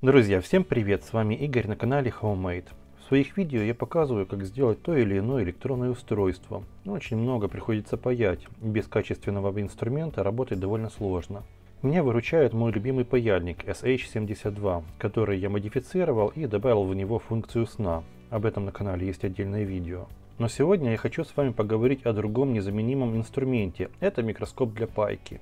Друзья, всем привет! С вами Игорь на канале Homemade. В своих видео я показываю, как сделать то или иное электронное устройство. Но очень много приходится паять. Без качественного инструмента работать довольно сложно. Меня выручает мой любимый паяльник SH72, который я модифицировал и добавил в него функцию сна. Об этом на канале есть отдельное видео. Но сегодня я хочу с вами поговорить о другом незаменимом инструменте. Это микроскоп для пайки.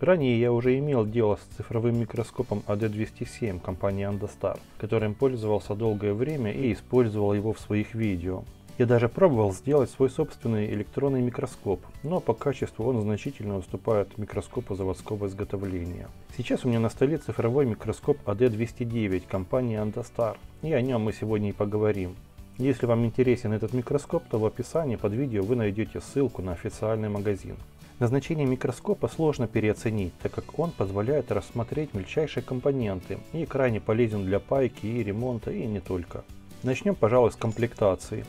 Ранее я уже имел дело с цифровым микроскопом AD207 компании Andostar, которым пользовался долгое время и использовал его в своих видео. Я даже пробовал сделать свой собственный электронный микроскоп, но по качеству он значительно уступает микроскопу заводского изготовления. Сейчас у меня на столе цифровой микроскоп AD209 компании Andostar, и о нем мы сегодня и поговорим. Если вам интересен этот микроскоп, то в описании под видео вы найдете ссылку на официальный магазин. Назначение микроскопа сложно переоценить, так как он позволяет рассмотреть мельчайшие компоненты и крайне полезен для пайки и ремонта и не только. Начнем, пожалуй, с комплектации.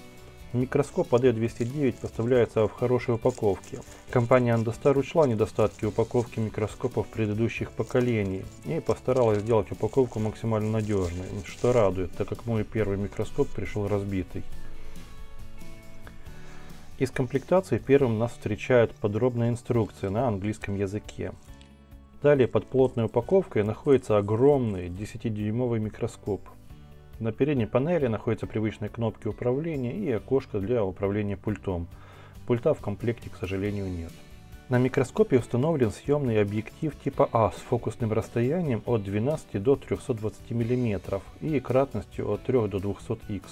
Микроскоп AD209 поставляется в хорошей упаковке. Компания Andostar учла недостатки упаковки микроскопов предыдущих поколений и постаралась сделать упаковку максимально надежной, что радует, так как мой первый микроскоп пришел разбитый. Из комплектации первым нас встречает подробная инструкция на английском языке. Далее под плотной упаковкой находится огромный 10-дюймовый микроскоп. На передней панели находятся привычные кнопки управления и окошко для управления пультом. Пульта в комплекте, к сожалению, нет. На микроскопе установлен съемный объектив типа А с фокусным расстоянием от 12 до 320 мм и кратностью от 3 до 200 х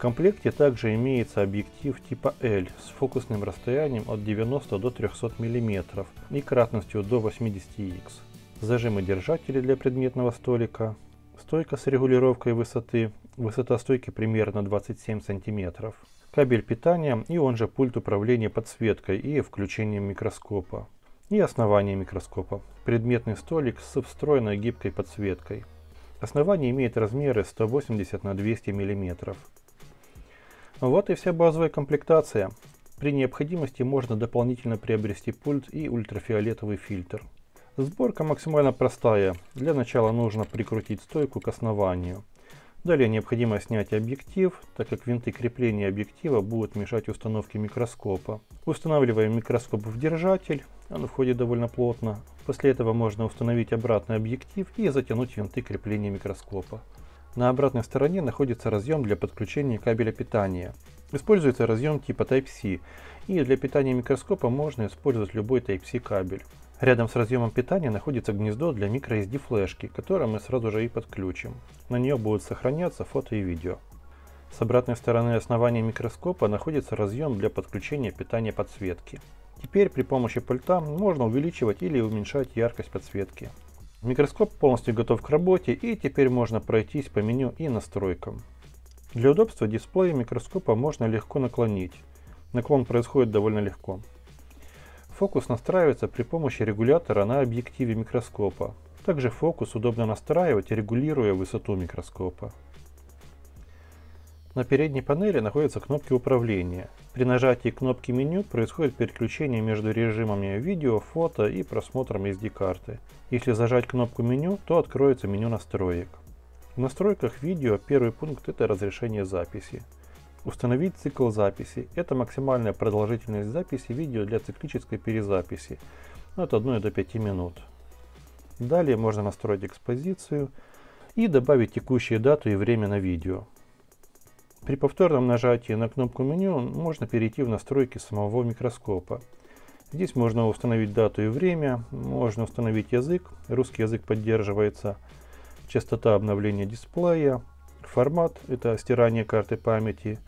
комплекте также имеется объектив типа L с фокусным расстоянием от 90 до 300 мм и кратностью до 80х. Зажимы держатели для предметного столика, стойка с регулировкой высоты, высота стойки примерно 27 см, кабель питания и он же пульт управления подсветкой и включением микроскопа. И основание микроскопа. Предметный столик с встроенной гибкой подсветкой. Основание имеет размеры 180 на 200 мм. Вот и вся базовая комплектация. При необходимости можно дополнительно приобрести пульт и ультрафиолетовый фильтр. Сборка максимально простая. Для начала нужно прикрутить стойку к основанию. Далее необходимо снять объектив, так как винты крепления объектива будут мешать установке микроскопа. Устанавливаем микроскоп в держатель, он входит довольно плотно. После этого можно установить обратный объектив и затянуть винты крепления микроскопа. На обратной стороне находится разъем для подключения кабеля питания. Используется разъем типа Type-C, и для питания микроскопа можно использовать любой Type-C кабель. Рядом с разъемом питания находится гнездо для microSD флешки, которое мы сразу же и подключим. На нее будут сохраняться фото и видео. С обратной стороны основания микроскопа находится разъем для подключения питания подсветки. Теперь при помощи пульта можно увеличивать или уменьшать яркость подсветки. Микроскоп полностью готов к работе и теперь можно пройтись по меню и настройкам. Для удобства дисплея микроскопа можно легко наклонить. Наклон происходит довольно легко. Фокус настраивается при помощи регулятора на объективе микроскопа. Также фокус удобно настраивать, регулируя высоту микроскопа. На передней панели находятся кнопки управления. При нажатии кнопки меню происходит переключение между режимами видео, фото и просмотром SD-карты. Если зажать кнопку меню, то откроется меню настроек. В настройках видео первый пункт это разрешение записи. Установить цикл записи. Это максимальная продолжительность записи видео для циклической перезаписи от 1 до 5 минут. Далее можно настроить экспозицию и добавить текущую дату и время на видео. При повторном нажатии на кнопку меню можно перейти в настройки самого микроскопа. Здесь можно установить дату и время, можно установить язык, русский язык поддерживается, частота обновления дисплея, формат, это стирание карты памяти,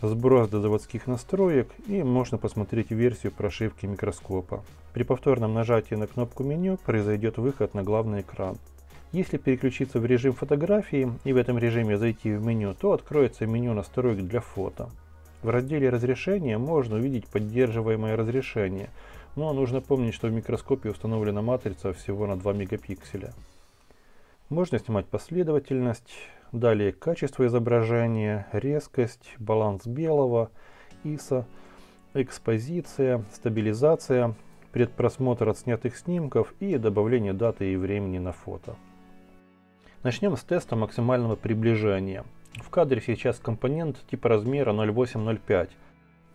сброс до заводских настроек и можно посмотреть версию прошивки микроскопа. При повторном нажатии на кнопку меню произойдет выход на главный экран. Если переключиться в режим фотографии и в этом режиме зайти в меню, то откроется меню настроек для фото. В разделе разрешения можно увидеть поддерживаемое разрешение, но нужно помнить, что в микроскопе установлена матрица всего на 2 мегапикселя. Можно снимать последовательность, далее качество изображения, резкость, баланс белого, ISO, экспозиция, стабилизация, предпросмотр отснятых снимков и добавление даты и времени на фото. Начнем с теста максимального приближения. В кадре сейчас компонент типа размера 0,8-0,5.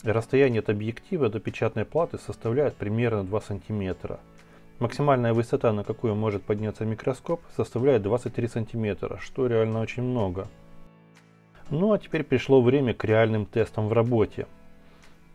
Расстояние от объектива до печатной платы составляет примерно 2 см. Максимальная высота, на какую может подняться микроскоп, составляет 23 см, что реально очень много. Ну а теперь пришло время к реальным тестам в работе.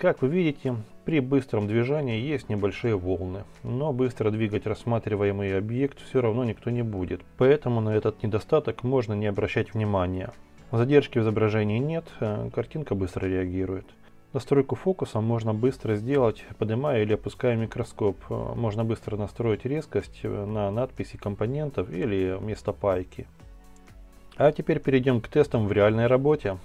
Как вы видите, при быстром движении есть небольшие волны, но быстро двигать рассматриваемый объект все равно никто не будет, поэтому на этот недостаток можно не обращать внимания. Задержки в изображении нет, э, картинка быстро реагирует. Настройку фокуса можно быстро сделать, поднимая или опуская микроскоп. Э, можно быстро настроить резкость э, на надписи компонентов или место пайки. А теперь перейдем к тестам в реальной работе.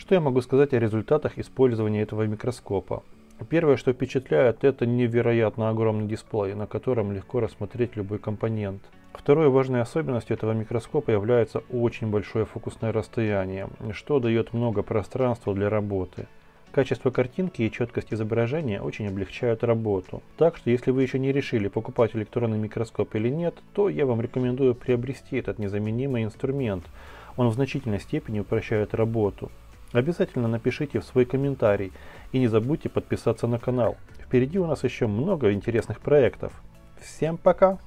Что я могу сказать о результатах использования этого микроскопа? Первое, что впечатляет, это невероятно огромный дисплей, на котором легко рассмотреть любой компонент. Второй важной особенностью этого микроскопа является очень большое фокусное расстояние, что дает много пространства для работы. Качество картинки и четкость изображения очень облегчают работу. Так что если вы еще не решили, покупать электронный микроскоп или нет, то я вам рекомендую приобрести этот незаменимый инструмент. Он в значительной степени упрощает работу. Обязательно напишите в свой комментарий и не забудьте подписаться на канал. Впереди у нас еще много интересных проектов. Всем пока!